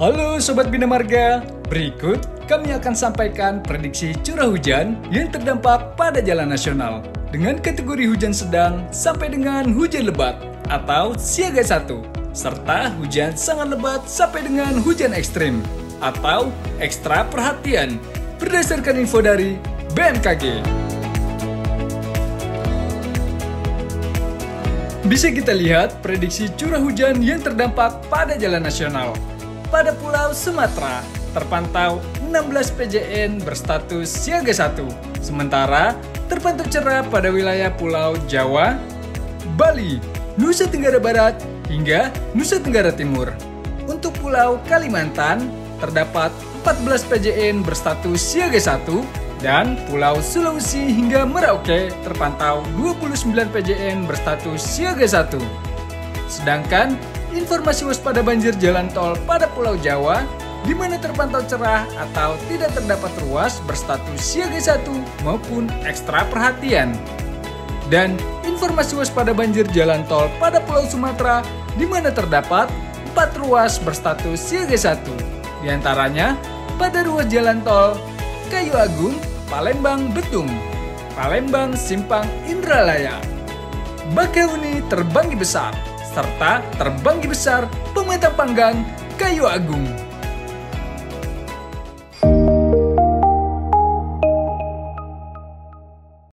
Halo Sobat Bina Marga, berikut kami akan sampaikan prediksi curah hujan yang terdampak pada jalan nasional dengan kategori hujan sedang sampai dengan hujan lebat atau siaga satu, serta hujan sangat lebat sampai dengan hujan ekstrim atau ekstra perhatian berdasarkan info dari BMKG. Bisa kita lihat prediksi curah hujan yang terdampak pada jalan nasional pada Pulau Sumatera terpantau 16 PJN berstatus siaga 1. Sementara terpantau cerah pada wilayah Pulau Jawa, Bali, Nusa Tenggara Barat, hingga Nusa Tenggara Timur. Untuk Pulau Kalimantan, terdapat 14 PJN berstatus siaga 1 dan Pulau Sulawesi hingga Merauke terpantau 29 PJN berstatus siaga 1. Sedangkan informasi waspada banjir jalan tol pada Pulau Jawa di mana terpantau cerah atau tidak terdapat ruas berstatus siaga satu maupun ekstra perhatian. Dan informasi waspada banjir jalan tol pada Pulau Sumatera di mana terdapat empat ruas berstatus siaga satu. Di antaranya pada ruas jalan tol Kayu Agung, Palembang, Betung, Palembang, Simpang, Indralaya, Bakahuni, Terbanggi Besar, serta terbanggi besar pematang panggang kayu agung.